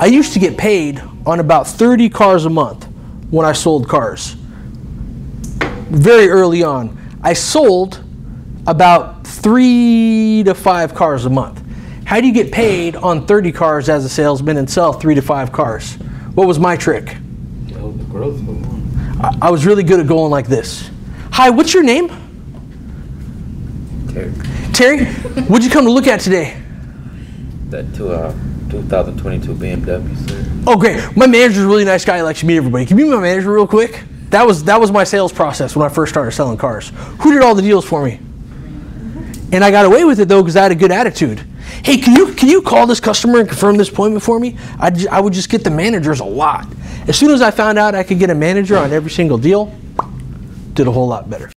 I used to get paid on about 30 cars a month when I sold cars. Very early on. I sold about three to five cars a month. How do you get paid on 30 cars as a salesman and sell three to five cars? What was my trick? Yo, the growth. I, I was really good at going like this. Hi, what's your name? Terry. Terry, what'd you come to look at today? That two, uh, 2022 BMW, sir. Oh, great. My manager's a really nice guy. He likes to meet everybody. Can you meet my manager real quick? That was that was my sales process when I first started selling cars. Who did all the deals for me? And I got away with it though because I had a good attitude. Hey, can you can you call this customer and confirm this appointment for me? I, I would just get the managers a lot. As soon as I found out I could get a manager on every single deal, did a whole lot better.